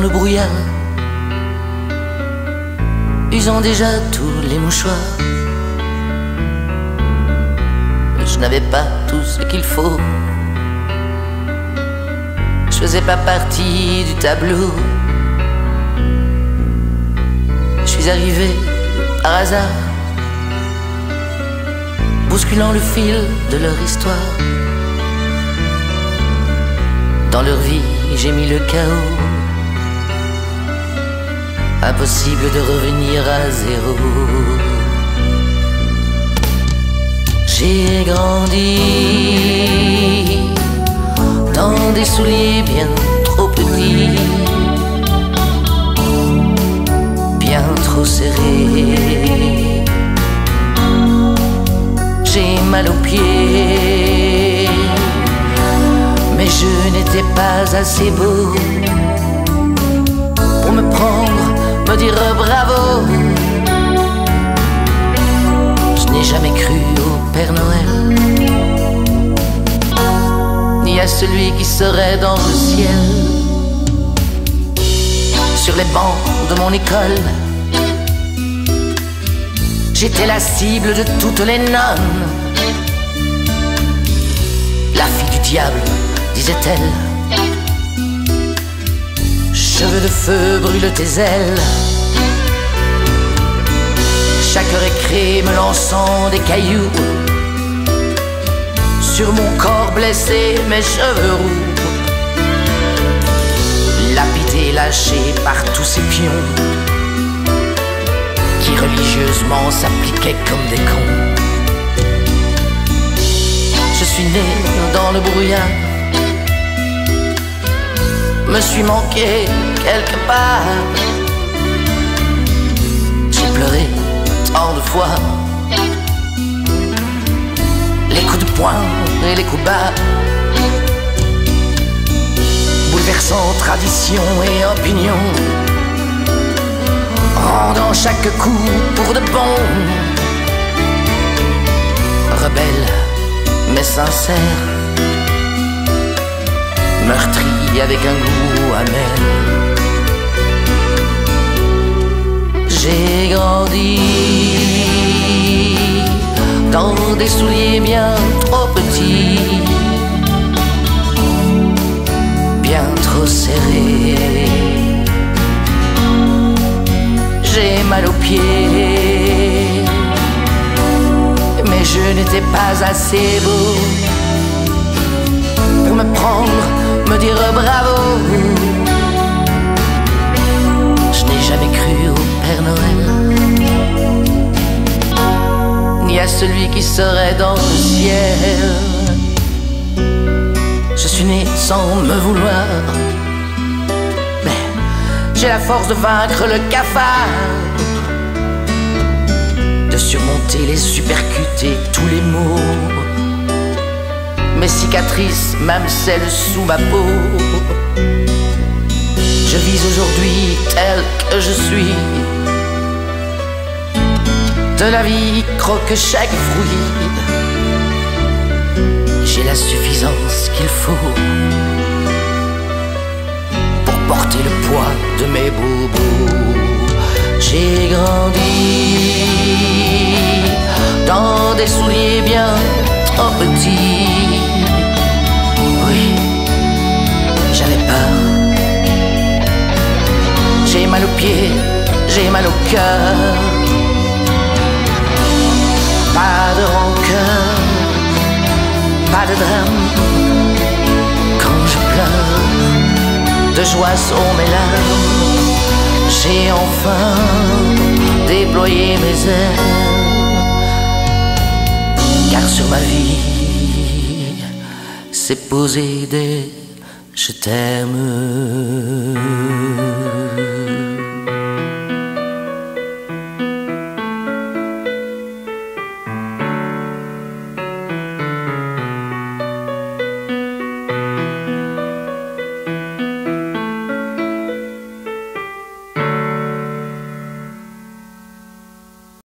le brouillard, usant déjà tous les mouchoirs. Je n'avais pas tout ce qu'il faut. Je faisais pas partie du tableau. Je suis arrivé par hasard, bousculant le fil de leur histoire. Dans leur vie, j'ai mis le chaos. Impossible de revenir à zéro. J'ai grandi dans des souliers bien trop petits, bien trop serrés. J'ai mal aux pieds mais je pas assez beau pour me prendre, me dire bravo. Je n'ai jamais cru au Père Noël, ni à celui qui serait dans le ciel. Sur les bancs de mon école, j'étais la cible de toutes les nonnes. La fille du diable disait-elle. Cheveux de feu brûle tes ailes. Chaque récré me lançant des cailloux. Sur mon corps blessé, mes cheveux roux. Lapidé, lâché par tous ces pions. Qui religieusement s'appliquaient comme des cons. Je suis né dans le brouillard me suis manqué quelque part. J'ai pleuré tant de fois. Les coups de poing et les coups bas. Bouleversant tradition et opinion. Rendant chaque coup pour de bon. Rebelle mais sincère meurtri avec un goût amer. J'ai grandi dans des souliers bien trop petits, bien trop serrés. J'ai mal aux pieds, mais je n'étais pas assez beau pour me prendre bravo. Je n'ai jamais cru au Père Noël, ni à celui qui serait dans le ciel. Je suis né sans me vouloir, mais j'ai la force de vaincre le cafard, de surmonter les supercutés, mes cicatrices, même celles sous ma peau. Je vis aujourd'hui tel que je suis. De la vie croque chaque fruit. J'ai la suffisance qu'il faut pour porter le poids de mes bobos. J'ai grandi dans des souliers bien trop petits. Peur. J'ai mal aux pieds, j'ai mal au cœur. Pas de rancœur, pas de drame. Quand je pleure, de joie sont mes larmes. J'ai enfin déployé mes ailes. Car sur ma vie, c'est posé des je t'aime.